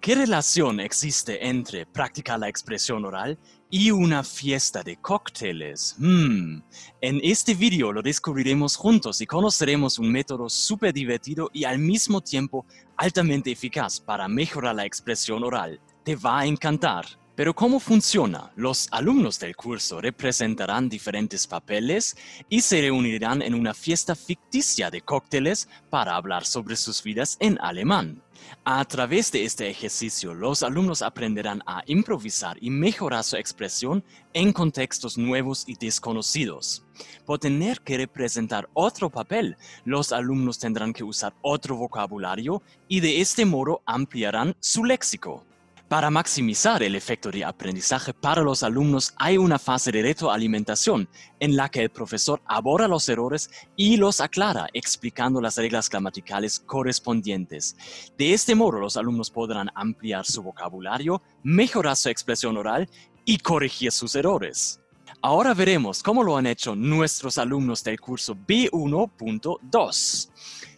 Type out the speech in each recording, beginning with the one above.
¿Qué relación existe entre practicar la expresión oral y una fiesta de cócteles? Hmm. En este video lo descubriremos juntos y conoceremos un método súper divertido y al mismo tiempo altamente eficaz para mejorar la expresión oral. Te va a encantar. Pero ¿cómo funciona? Los alumnos del curso representarán diferentes papeles y se reunirán en una fiesta ficticia de cócteles para hablar sobre sus vidas en alemán. A través de este ejercicio, los alumnos aprenderán a improvisar y mejorar su expresión en contextos nuevos y desconocidos. Por tener que representar otro papel, los alumnos tendrán que usar otro vocabulario y de este modo ampliarán su léxico. Para maximizar el efecto de aprendizaje para los alumnos hay una fase de retroalimentación en la que el profesor aborda los errores y los aclara explicando las reglas gramaticales correspondientes. De este modo los alumnos podrán ampliar su vocabulario, mejorar su expresión oral y corregir sus errores. Ahora veremos cómo lo han hecho nuestros alumnos del curso B1.2.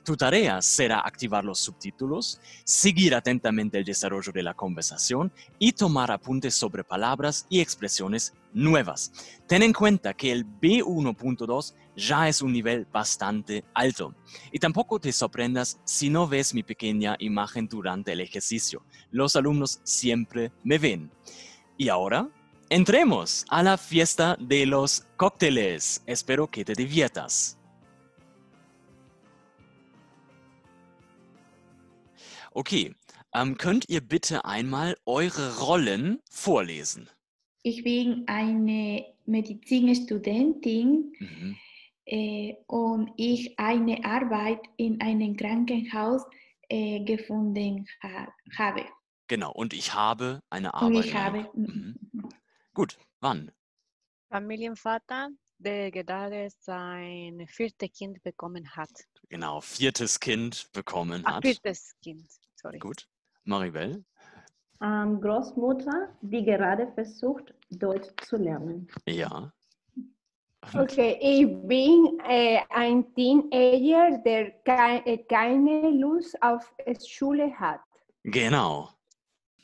Tu tarea será activar los subtítulos, seguir atentamente el desarrollo de la conversación y tomar apuntes sobre palabras y expresiones nuevas. Ten en cuenta que el B1.2 ya es un nivel bastante alto. Y tampoco te sorprendas si no ves mi pequeña imagen durante el ejercicio. Los alumnos siempre me ven. Y ahora, entremos a la fiesta de los cócteles. Espero que te diviertas. Okay, ähm, könnt ihr bitte einmal eure Rollen vorlesen? Ich bin eine Medizinstudentin Mhm. äh, und ich eine Arbeit in einem Krankenhaus äh, gefunden ha habe. Genau, und ich habe eine Und Arbeit. ich in einem- habe. Mhm. Gut, wann? Familienvater, der gerade sein viertes Kind bekommen hat. Genau, viertes Kind bekommen Ah, hat. viertes Kind, sorry. Gut. Maribel? Ähm, Großmutter, die gerade versucht, Deutsch zu lernen. Ja. Okay, ich bin äh, ein Teenager, der äh, keine Lust auf Schule hat. Genau.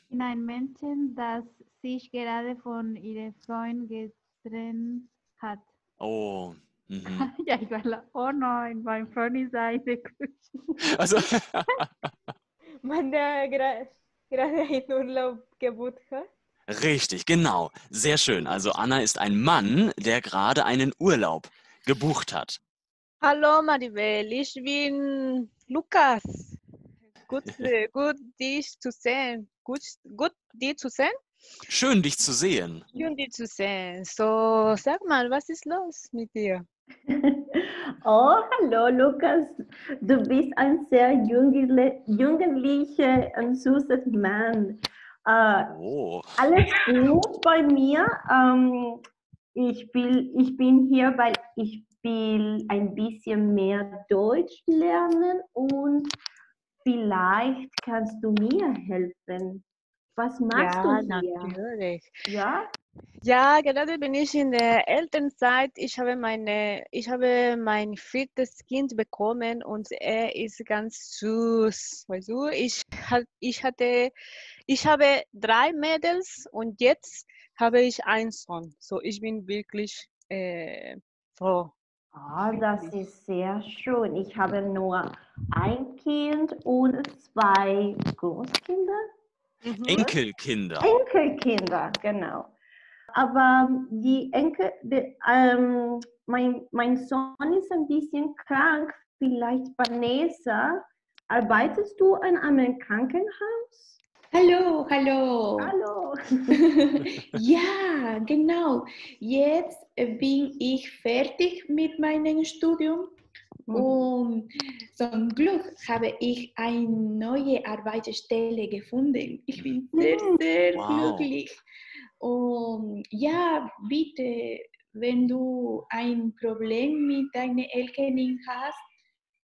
Bin ein Mädchen, das sich gerade von ihrem Freund getrennt hat. Oh. Mhm. ja, ich war, oh nein, mein Freund ist eine Küche. Also, Man der gra gerade einen Urlaub gebucht hat. richtig, genau. Sehr schön. Also Anna ist ein Mann, der gerade einen Urlaub gebucht hat. Hallo Maribel, ich bin Lukas. Gut, äh, gut dich zu sehen. Gut, gut dich zu sehen. Schön, dich zu sehen. Schön dich zu sehen. So, sag mal, was ist los mit dir? Oh, hallo Lukas. Du bist ein sehr jugendli- jugendlicher und süßer Mann. Äh, Oh. alles gut bei mir. Ähm, ich, will, ich bin hier, weil ich will ein bisschen mehr Deutsch lernen und vielleicht kannst du mir helfen. Was machst ja, du hier? natürlich. Ja? Ja, gerade bin ich in der Elternzeit. Ich habe meine, ich habe mein viertes Kind bekommen und er ist ganz süß. Weißt du, ich, ich hatte, ich habe drei Mädels und jetzt habe ich einen Sohn. So, ich bin wirklich äh, froh. Ah, das ist sehr schön. Ich habe nur ein Kind und zwei Großkinder. Mhm. Enkelkinder. Enkelkinder, genau. Aber die Enkel, die, ähm, mein, mein Sohn ist ein bisschen krank. Vielleicht Vanessa, arbeitest du in einem Krankenhaus? Hallo, hallo. Hallo. ja, genau. Jetzt bin ich fertig mit meinem Studium Mhm. und zum Glück habe ich eine neue Arbeitsstelle gefunden. Ich bin sehr, Mhm. sehr Wow. glücklich. Und ja, bitte, wenn du ein Problem mit deinen Eltern hast,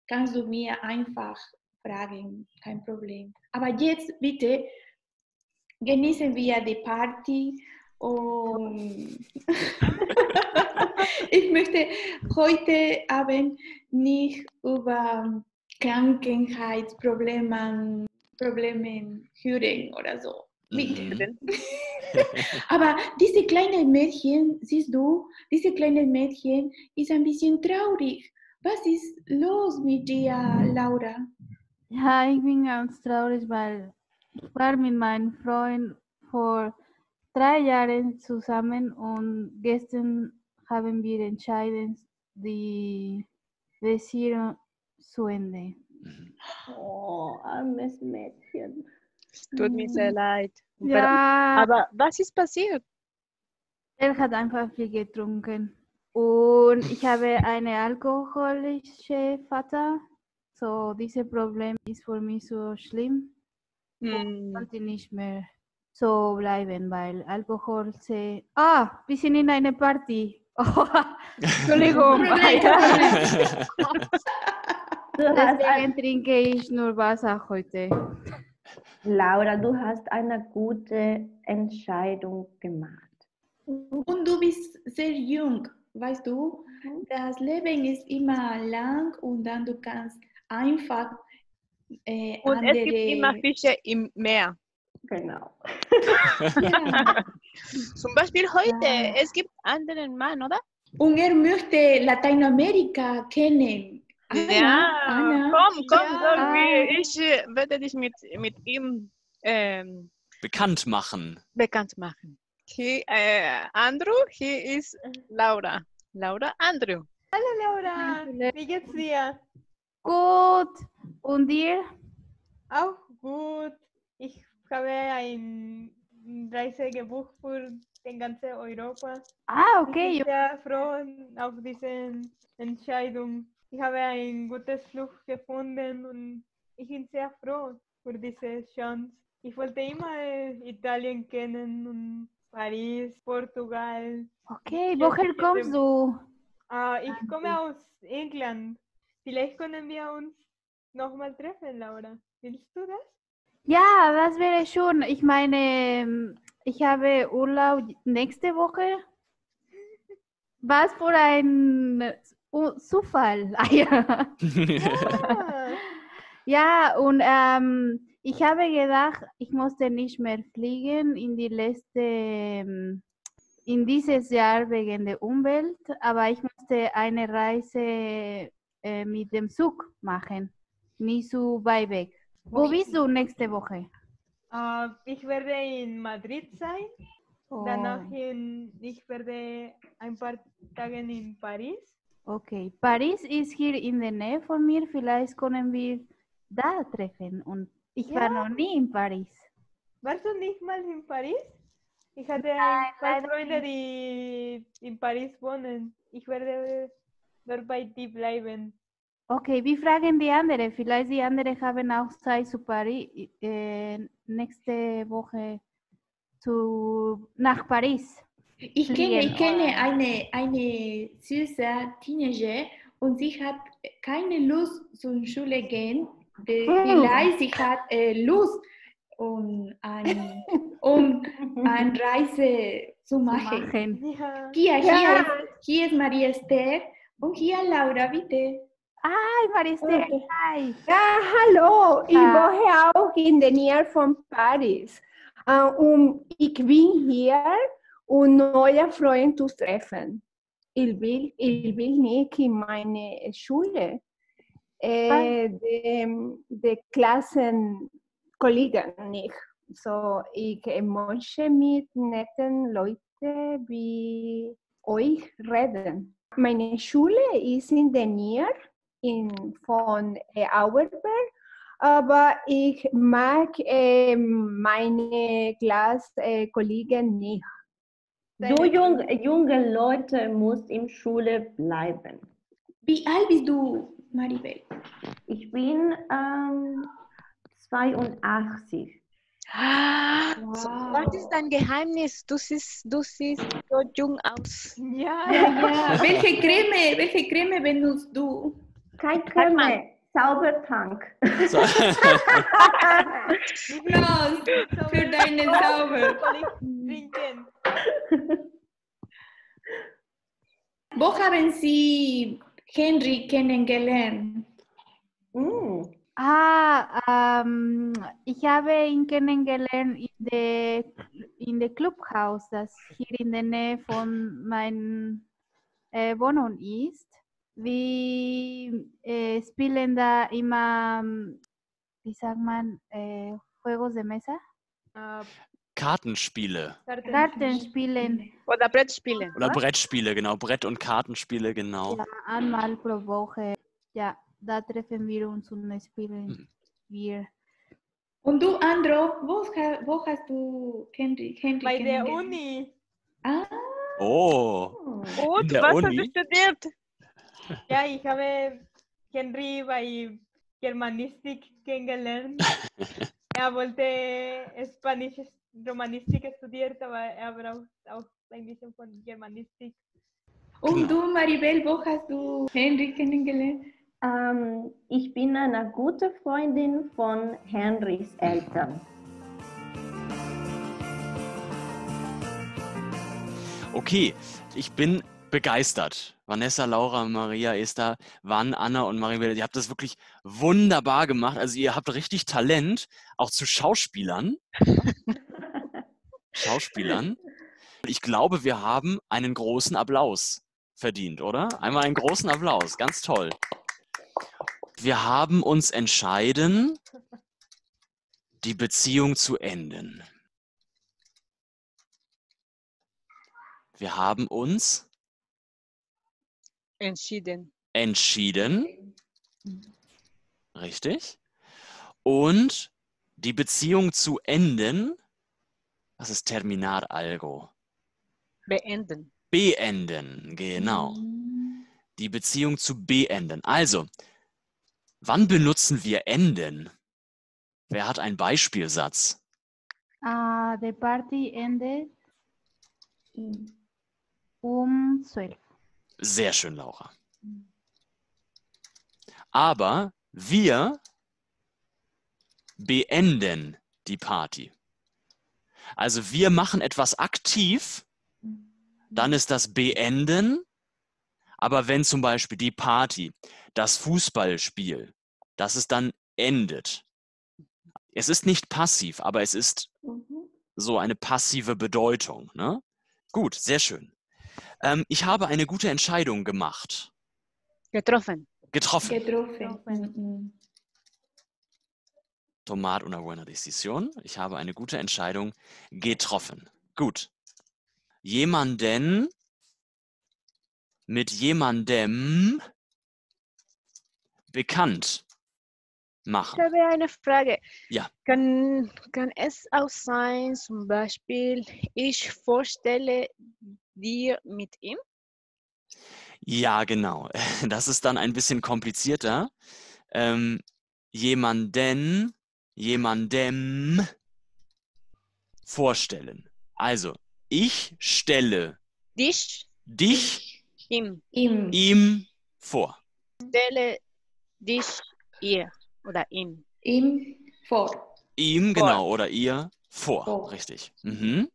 kannst du mir einfach fragen, kein Problem. Aber jetzt bitte genießen wir die Party und ich möchte heute Abend nicht über Krankheitsprobleme Problemen hören oder so. Mhm. Aber diese kleine Mädchen, siehst du, diese kleine Mädchen ist ein bisschen traurig. Was ist los mit dir, Laura? Ja, ich bin ganz traurig, weil ich war mit meinem Freund vor drei Jahren zusammen und gestern haben wir entschieden, die Beziehung zu Ende. Oh, armes Mädchen. Es tut mir sehr leid. Ja, Aber was ist passiert? er hat einfach viel getrunken. Und ich habe eine alkoholische Vater. So, dieses Problem ist für mich so schlimm. Hm, sollte nicht mehr so bleiben, weil Alkohol se... Ah, wir sind in einer Party. Oh, Entschuldigung. Deswegen trinke ich nur Wasser heute. Laura, du hast eine gute Entscheidung gemacht. Und du bist sehr jung, weißt du? Das Leben ist immer lang und dann du kannst einfach äh, Und andere... es gibt immer Fische im Meer. Genau. Ja. Zum Beispiel heute, Ja. es gibt anderen Mann, oder? Und er möchte Lateinamerika kennen. ja, Anna. komm, komm, Ja. Ich werde dich mit, mit ihm ähm, Bekannt machen. bekannt machen. He, äh, Andrew, hier ist Laura. Laura, Andrew. Laura, wie geht's dir? Gut. Und dir? Auch gut. Ich habe ein Reise gebucht für den ganzen Europa. Ah, Ich okay. bin sehr froh auf diese Entscheidung. Ich habe ein gutes Flug gefunden und ich bin sehr froh für diese Chance. Ich wollte immer Italien kennen und Paris, Portugal. Okay, woher kommst du? Ich komme aus England. Vielleicht können wir uns nochmal treffen, Laura. Willst du das? Ja, das wäre schon. Ich meine, ich habe Urlaub nächste Woche. Was für ein U- Zufall. Ah, ja. Ja, und ähm, ich habe gedacht, ich musste nicht mehr fliegen in die letzte, ähm, in dieses Jahr wegen der Umwelt, aber ich musste eine Reise äh, mit dem Zug machen, nicht so weit weg. Wo bist du nächste Woche? ah, ich werde in Madrid sein. Danach Oh, in, ich werde ein paar Tage in Paris. okay, Paris ist hier in der Nähe von mir, vielleicht können wir da treffen. Und ich war Ja. noch nie in Paris. Warst du nicht mal in Paris? Ich hatte Nein, ein paar Freunde, die in Paris wohnen. Ich werde dort bei dir bleiben. Okay, wir fragen die anderen. Vielleicht die anderen haben auch Zeit zu Paris, äh, nächste Woche zu, nach Paris. Ich kenne, ich kenne eine, eine süße Teenager und sie hat keine Lust zur Schule gehen. Hm. Vielleicht sie hat äh, Lust, um, ein, um eine Reise zu machen. Hier, hier, hier ist Maria Esther und hier Laura, bitte. Hi, Mariste. Okay. Hi. Ja, hallo, ich Ah. wohne auch in der Nähe von Paris. Äh, und ich bin hier, um neue Freunde zu treffen. Ich will, ich will nicht in meine Schule. Äh, die, die Klassenkollegen nicht. So, ich möchte mit netten Leuten wie euch reden. Meine Schule ist in der Nähe in, von äh, Auerberg, aber ich mag äh, meine Klasskollegen nicht. Du jung, junge Leute musst in Schule bleiben. Wie alt bist du, Maribel? Ich bin ähm, 82. Ah, so, was Wow. ist dein Geheimnis? Du siehst, du siehst so jung aus. Ja. Ja, welche Creme, welche Creme benutzt du? Kein. Creme, Zaubertank. So. Applaus für deine Sauber. Soll ich trinken? Wo haben Sie Henry kennengelernt? Mm. Ah, ähm, ich habe ihn kennengelernt in der in der Clubhaus, das hier in der Nähe von meiner äh, Wohnung ist. Wir äh, spielen da immer, ähm, wie sagt man, äh, Juegos de Mesa? Äh, Kartenspiele Kartenspielen. Oder Brettspiele. oder was? Brettspiele, genau. Brett- und Kartenspiele, genau. Ja, einmal pro Woche. Ja, da treffen wir uns und spielen Mhm. wir. Und du, Andro, wo, ha- wo hast du Henry, Henry bei der? Uni. Ah, Oh, Oh, Und was hast Uni? du studiert? Ja, ich habe Henry bei Germanistik kennengelernt. er wollte Spanisch, Romanistik studiert, aber er braucht auch ein bisschen von Germanistik. und Genau. du, Maribel, wo hast du Henry kennengelernt? ähm, ich bin eine gute Freundin von Henrys Eltern. okay. Ich bin begeistert. Vanessa, Laura, Maria, Esther, Van, Anna und Maribel, ihr habt das wirklich wunderbar gemacht. Also ihr habt richtig Talent, auch zu Schauspielern. Schauspielern. Ich glaube, wir haben einen großen Applaus verdient, oder? Einmal einen großen Applaus. Ganz toll. Wir haben uns entschieden, die Beziehung zu enden. Wir haben uns Entschieden. entschieden, richtig, und die Beziehung zu enden, das ist terminar algo, Beenden. beenden, genau, die Beziehung zu beenden. Also, wann benutzen wir enden? Wer hat einen Beispielsatz? Ah, the party ended um 12. Sehr schön, Laura. Aber wir beenden die Party. Also wir machen etwas aktiv, dann ist das Beenden. Aber wenn zum Beispiel die Party, das Fußballspiel, dass es dann endet. Es ist nicht passiv, aber es ist Mhm. so eine passive Bedeutung. Ne? Gut, sehr schön. Ähm, ich habe eine gute Entscheidung gemacht, Getroffen. getroffen. Getroffen. Tomar una buena decisión. Ich habe eine gute Entscheidung getroffen. Gut. Jemanden mit jemandem bekannt Ich machen. habe eine Frage. Ja. Kann, kann es auch sein, zum Beispiel, ich vorstelle dir mit ihm? Ja, genau. Das ist dann ein bisschen komplizierter. Ähm, jemanden, jemandem vorstellen. Also, ich stelle Dich dich ihm. Ihm. ihm vor. Stelle dich ihr oder ihm. Ihm vor. Ihm, Vor. genau, oder ihr vor. Vor. Richtig. Mhm.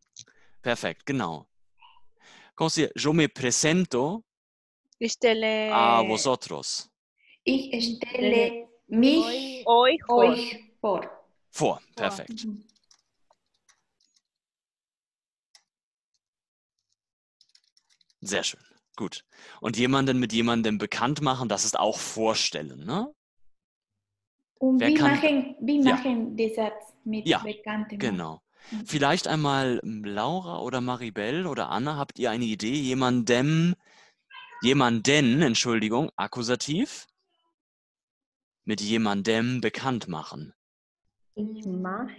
Perfekt, genau. Como se yo me presento Ich stelle a vosotros. Ich stelle mich euch vor. euch vor. Vor. Perfekt. Sehr schön. Gut. Und jemanden mit jemandem bekannt machen, das ist auch vorstellen, ne? Und Wer wir kann- machen, wir Ja. machen den Satz mit Ja, Bekannten. Genau. Mhm. Vielleicht einmal ähm, Laura oder Maribel oder Anna, habt ihr eine Idee? Jemandem, jemanden, Entschuldigung, Akkusativ, mit jemandem bekannt machen. Ich mache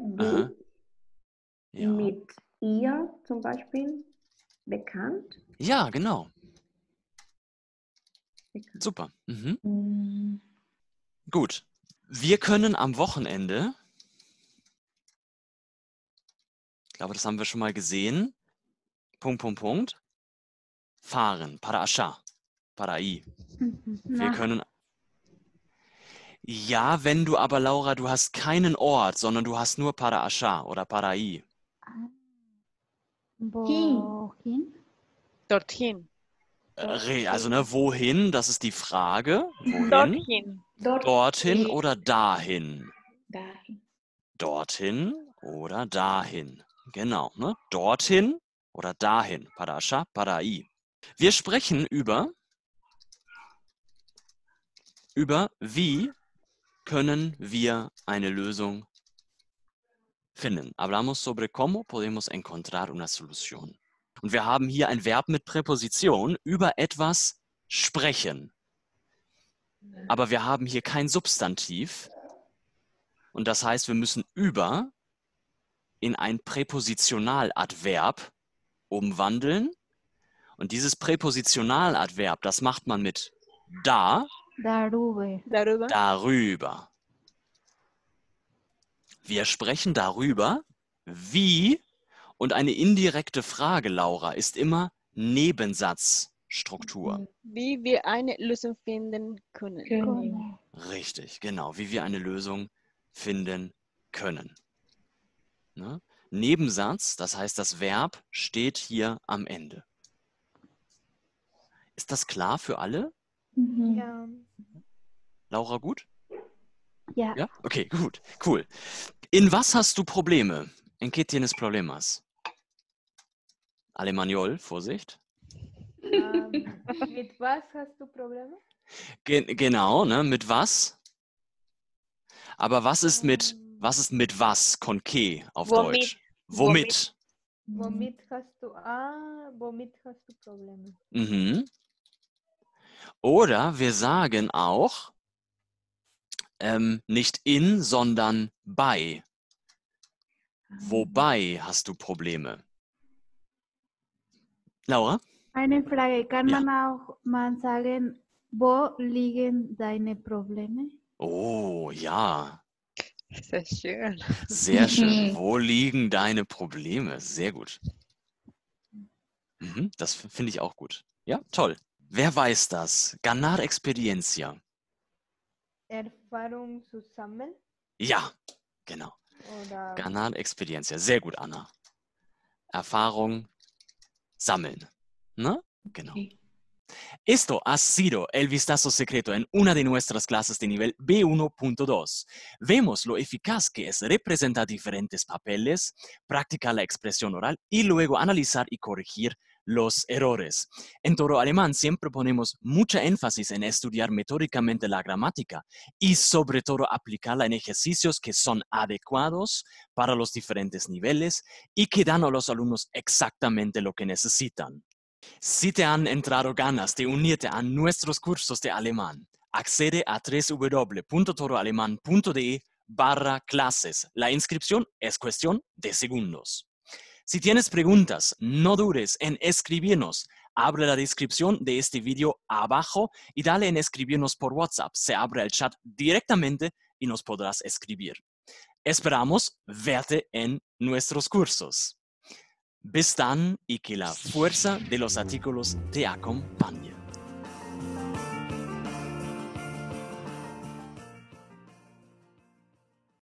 dich Ja, mit ihr zum Beispiel bekannt. ja genau. bekannt. Super. Mhm. Mm. Gut. Wir können am Wochenende, ich glaube, das haben wir schon mal gesehen, Punkt, Punkt, Punkt, fahren, para allá, para ahí. Wir Na, können. Ja, wenn du aber, Laura, du hast keinen Ort, sondern du hast nur para allá oder para ahí. wohin? Dorthin. Äh, Also, ne, wohin? Das ist die Frage. Wohin? Dorthin. Dort, Dorthin eh, oder dahin? dahin. Dorthin oder dahin. Genau, ne? Dorthin oder dahin. Parasha, parai. Wir sprechen über, über wie können wir eine Lösung finden. Hablamos sobre cómo podemos encontrar una solución. Und wir haben hier ein Verb mit Präposition über etwas sprechen. Aber wir haben hier kein Substantiv. Und das heißt, wir müssen über in ein Präpositionaladverb umwandeln. Und dieses Präpositionaladverb, das macht man mit da, Darüber. Darüber. darüber. Wir sprechen darüber, wie, und eine indirekte Frage, Laura, ist immer Nebensatzstruktur. Wie wir eine Lösung finden können. Können. Richtig, genau, wie wir eine Lösung finden können. Ne? Nebensatz, das heißt, das Verb steht hier am Ende. Ist das klar für alle? Mhm. Ja. Laura, gut? Ja. Ja? Okay, gut, cool. In was hast du Probleme? En qué tienes problemas? Alemaniol, Vorsicht. Ähm, mit was hast du Probleme? Ge genau, ne? Mit was? Aber was ist mit, was ist mit was? Con qué auf Womit? Deutsch? Womit? Womit hast du, ah, womit hast du Probleme? Mhm. Oder wir sagen auch ähm, nicht in, sondern bei. Wobei hast du Probleme? Laura? Eine Frage, kann Ja. man auch mal sagen, wo liegen deine Probleme? Oh ja, Sehr schön. sehr schön. Wo liegen deine Probleme? Sehr gut. Mhm, das finde ich auch gut. Ja, toll. Wer weiß das? Ganar Experiencia. Erfahrung zu sammeln? Ja, genau. Oder Ganar Experiencia. Sehr gut, Anna. Erfahrung sammeln. ¿No? Genau. Sí. Esto ha sido el vistazo secreto en una de nuestras clases de nivel B1.2. Vemos lo eficaz que es representar diferentes papeles, practicar la expresión oral y luego analizar y corregir los errores. En Toro Alemán siempre ponemos mucha énfasis en estudiar metódicamente la gramática y sobre todo aplicarla en ejercicios que son adecuados para los diferentes niveles y que dan a los alumnos exactamente lo que necesitan. Si te han entrado ganas de unirte a nuestros cursos de alemán, accede a www.toroalemán.de barra clases. La inscripción es cuestión de segundos. Si tienes preguntas, no dudes en escribirnos. Abre la descripción de este video abajo y dale en escribirnos por WhatsApp. Se abre el chat directamente y nos podrás escribir. Esperamos verte en nuestros cursos. Bis dann y que la fuerza de los artículos te acompañe.